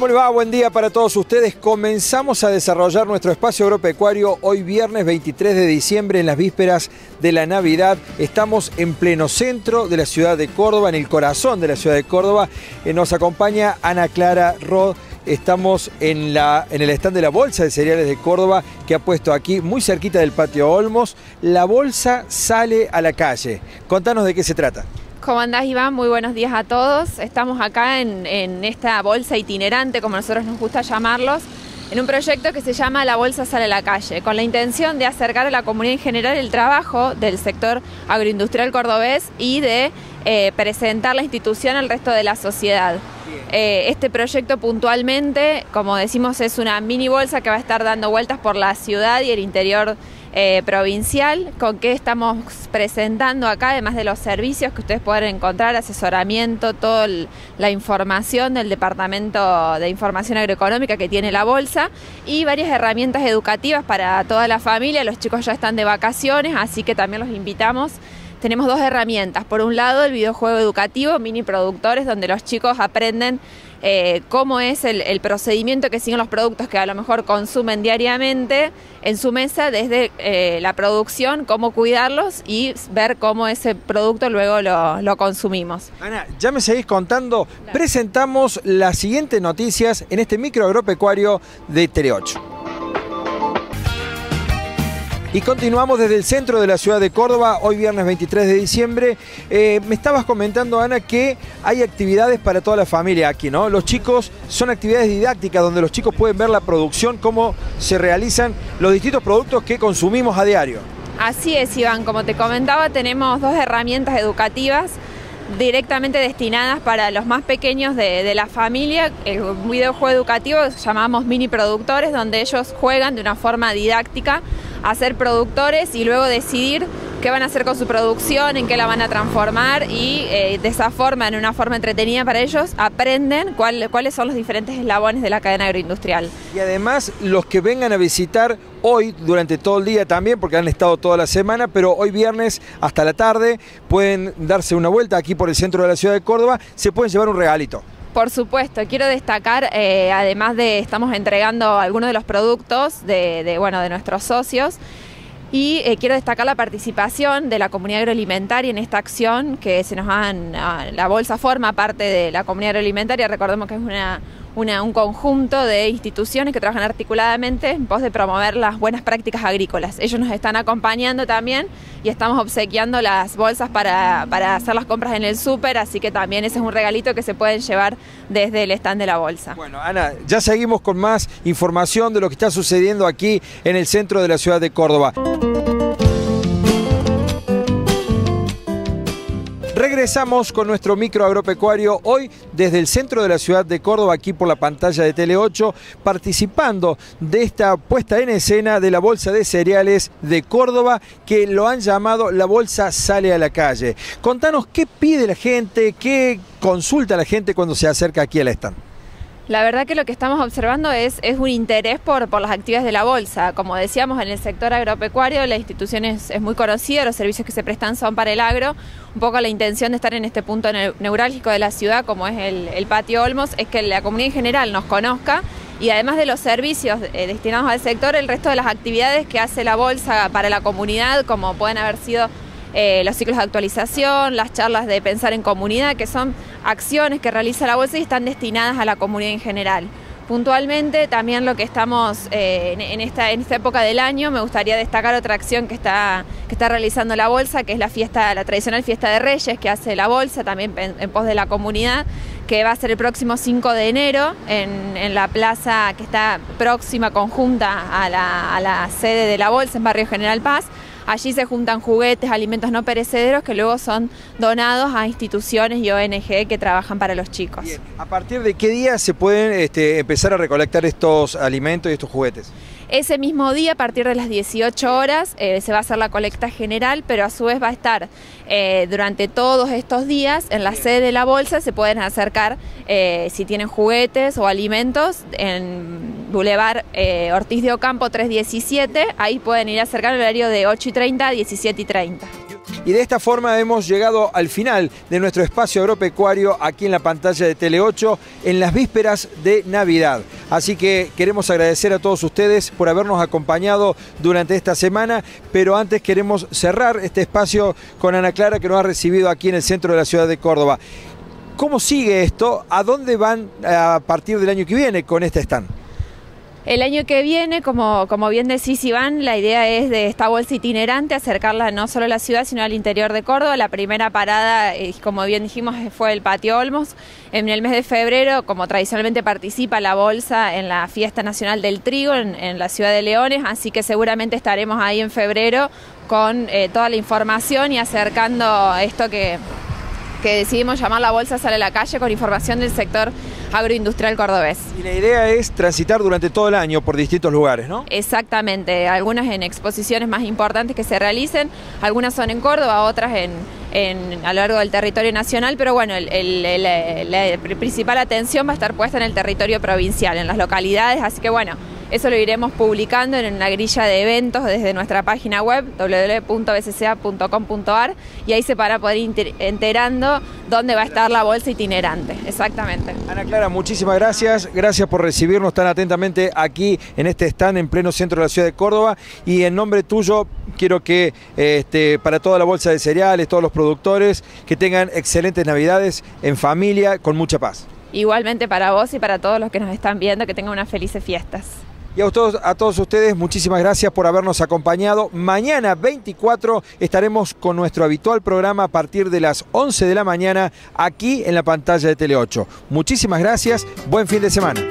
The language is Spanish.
¿Cómo le va? Buen día para todos ustedes. Comenzamos a desarrollar nuestro espacio agropecuario hoy viernes 23 de diciembre en las vísperas de la Navidad. Estamos en pleno centro de la ciudad de Córdoba, en el corazón de la ciudad de Córdoba. Eh, nos acompaña Ana Clara Rod. Estamos en, la, en el stand de la Bolsa de Cereales de Córdoba que ha puesto aquí muy cerquita del patio Olmos. La bolsa sale a la calle. Contanos de qué se trata. ¿Cómo andás, Iván? Muy buenos días a todos. Estamos acá en, esta bolsa itinerante, como nosotros nos gusta llamarlos, en un proyecto que se llama La Bolsa Sale a la Calle, con la intención de acercar a la comunidad en general el trabajo del sector agroindustrial cordobés y de eh, presentar la institución al resto de la sociedad. Eh, este proyecto puntualmente, como decimos, es una mini bolsa que va a estar dando vueltas por la ciudad y el interior eh, provincial, con qué estamos presentando acá, además de los servicios que ustedes pueden encontrar, asesoramiento, toda la información del Departamento de Información Agroeconómica que tiene la bolsa y varias herramientas educativas para toda la familia. Los chicos ya están de vacaciones, así que también los invitamos tenemos dos herramientas. Por un lado, el videojuego educativo, mini productores, donde los chicos aprenden eh, cómo es el, procedimiento que siguen los productos que a lo mejor consumen diariamente en su mesa desde eh, la producción, cómo cuidarlos y ver cómo ese producto luego lo, consumimos. Ana, ya me seguís contando. Presentamos las siguientes noticias en este micro agropecuario de Tele 8. Y continuamos desde el centro de la ciudad de Córdoba, hoy viernes 23 de diciembre. Eh, me estabas comentando, Ana, que hay actividades para toda la familia aquí, ¿no? Los chicos, son actividades didácticas donde los chicos pueden ver la producción, cómo se realizan los distintos productos que consumimos a diario. Así es, Iván. Como te comentaba, tenemos dos herramientas educativas directamente destinadas para los más pequeños de, la familia. El videojuego educativo llamamos mini productores, donde ellos juegan de una forma didáctica a ser productores y luego decidir qué van a hacer con su producción, en qué la van a transformar y eh, de esa forma, en una forma entretenida para ellos, aprenden cuáles son los diferentes eslabones de la cadena agroindustrial. Y además los que vengan a visitar hoy durante todo el día también, porque han estado toda la semana, pero hoy viernes hasta la tarde pueden darse una vuelta aquí por el centro de la ciudad de Córdoba, se pueden llevar un regalito. Por supuesto, quiero destacar, eh, además de estamos entregando algunos de los productos de, bueno, de nuestros socios, y eh, quiero destacar la participación de la comunidad agroalimentaria en esta acción que se nos han, la bolsa forma parte de la comunidad agroalimentaria, recordemos que es una, un conjunto de instituciones que trabajan articuladamente en pos de promover las buenas prácticas agrícolas. Ellos nos están acompañando también y estamos obsequiando las bolsas para, para hacer las compras en el súper, así que también ese es un regalito que se pueden llevar desde el stand de la bolsa. Bueno, Ana, ya seguimos con más información de lo que está sucediendo aquí en el centro de la ciudad de Córdoba. Regresamos con nuestro micro agropecuario hoy desde el centro de la ciudad de Córdoba, aquí por la pantalla de Tele 8, participando de esta puesta en escena de la Bolsa de Cereales de Córdoba, que lo han llamado La Bolsa Sale a la Calle. Contanos qué pide la gente, qué consulta la gente cuando se acerca aquí al stand. La verdad que lo que estamos observando es, un interés por, por, las actividades de la bolsa. Como decíamos, en el sector agropecuario la institución es, muy conocida, los servicios que se prestan son para el agro. Un poco la intención de estar en este punto neurálgico de la ciudad, como es el, patio Olmos, es que la comunidad en general nos conozca y además de los servicios eh, destinados al sector, el resto de las actividades que hace la bolsa para la comunidad, como pueden haber sido eh, los ciclos de actualización, las charlas de pensar en comunidad, que son acciones que realiza la bolsa y están destinadas a la comunidad en general. Puntualmente, también lo que estamos eh, en, esta, en esta época del año, me gustaría destacar otra acción que está, que está realizando la Bolsa, que es la fiesta, la tradicional fiesta de Reyes que hace la Bolsa, también en, pos de la comunidad, que va a ser el próximo 5 de enero en, en la plaza que está próxima, conjunta a la, a la sede de la Bolsa, en Barrio General Paz. Allí se juntan juguetes, alimentos no perecederos que luego son donados a instituciones y ONG que trabajan para los chicos. ¿A partir de qué día se pueden este, empezar a recolectar estos alimentos y estos juguetes? Ese mismo día, a partir de las 18 horas, eh, se va a hacer la colecta general, pero a su vez va a estar eh, durante todos estos días en la sede de la bolsa. Se pueden acercar eh, si tienen juguetes o alimentos en Boulevard Ortiz de Ocampo 317. Ahí pueden ir a acercar el horario de 8 y 30 a 17 y 30. Y de esta forma hemos llegado al final de nuestro espacio agropecuario aquí en la pantalla de Tele 8 en las vísperas de Navidad. Así que queremos agradecer a todos ustedes por habernos acompañado durante esta semana, pero antes queremos cerrar este espacio con Ana Clara que nos ha recibido aquí en el centro de la ciudad de Córdoba. ¿Cómo sigue esto? ¿A dónde van a partir del año que viene con este stand? El año que viene, como, como bien decís Iván, la idea es de esta bolsa itinerante acercarla no solo a la ciudad, sino al interior de Córdoba. La primera parada, eh, como bien dijimos, fue el Patio Olmos. En el mes de febrero, como tradicionalmente participa la bolsa en la Fiesta Nacional del Trigo en, la ciudad de Leones, así que seguramente estaremos ahí en febrero con eh, toda la información y acercando esto que, que decidimos llamar la bolsa Sale a la Calle con información del sector agroindustrial cordobés. Y la idea es transitar durante todo el año por distintos lugares, ¿no? Exactamente, algunas en exposiciones más importantes que se realicen, algunas son en Córdoba, otras en, a lo largo del territorio nacional, pero bueno, la principal atención va a estar puesta en el territorio provincial, en las localidades, así que bueno, eso lo iremos publicando en una grilla de eventos desde nuestra página web www.bcca.com.ar y ahí se para poder ir enterando dónde va a estar la bolsa itinerante. Exactamente. Ana Clara, muchísimas gracias. Gracias por recibirnos tan atentamente aquí en este stand en pleno centro de la ciudad de Córdoba y en nombre tuyo quiero que este, para toda la bolsa de cereales, todos los productores, que tengan excelentes navidades en familia, con mucha paz. Igualmente para vos y para todos los que nos están viendo, que tengan unas felices fiestas. Y a todos, a todos ustedes, muchísimas gracias por habernos acompañado. Mañana 24 estaremos con nuestro habitual programa a partir de las 11 de la mañana aquí en la pantalla de Tele 8. Muchísimas gracias, buen fin de semana.